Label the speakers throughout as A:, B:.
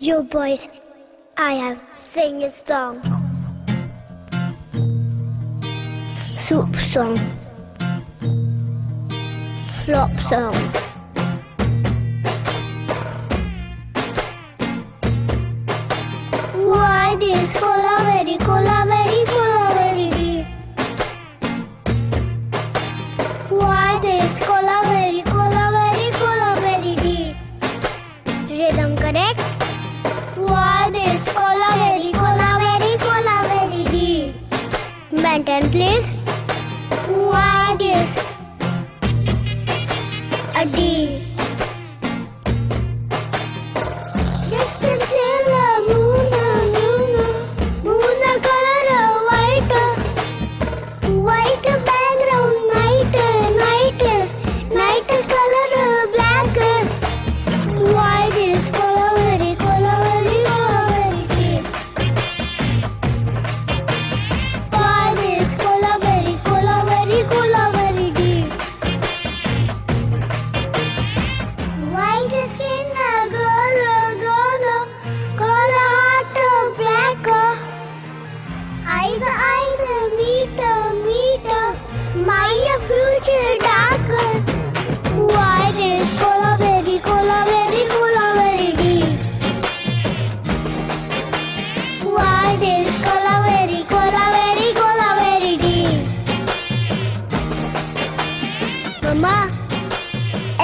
A: Yo boys, I am singing a song. Soup song. Flop song. What is sentence, please? What is a D?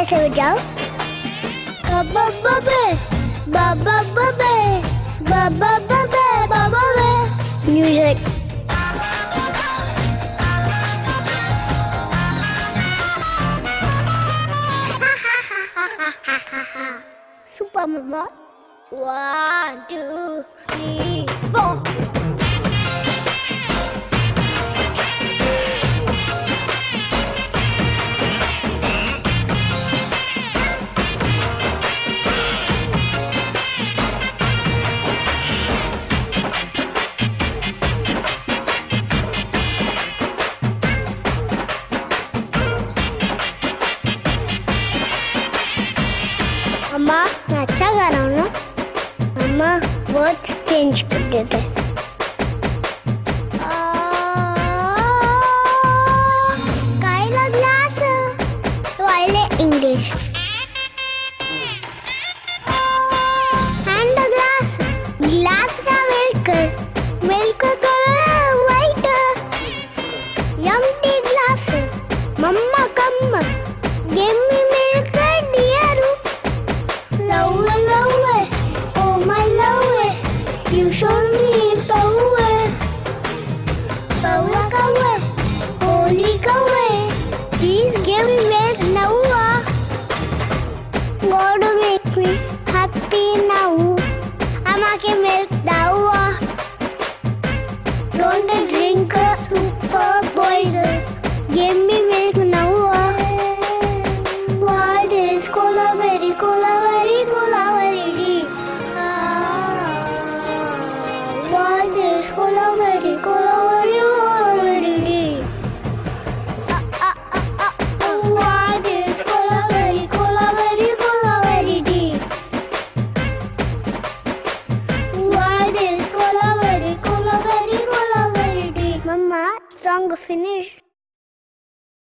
A: Bây giờ cháu Ba ba ba. Bê Ba ba ba. Bê Ba ba ba bê Ba ba. Bê Music. Super Mama One, two, three. Вот стенчик где-то. give me Noah. God make me happy now. I'm making milk now. long finish?